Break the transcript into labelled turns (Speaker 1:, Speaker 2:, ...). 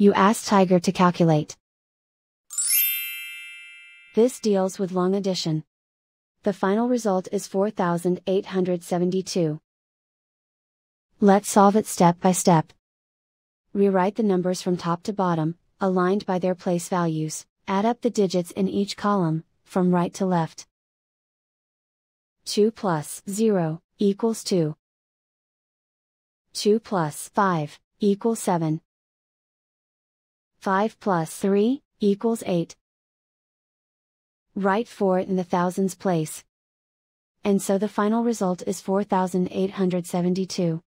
Speaker 1: You ask Tiger to calculate. This deals with long addition. The final result is 4872. Let's solve it step by step. Rewrite the numbers from top to bottom, aligned by their place values, add up the digits in each column, from right to left. 2 plus 0 equals 2. 2 plus 5 equals 7. 5 plus 3 equals 8. Write 4 in the thousands place. And so the final result is 4872.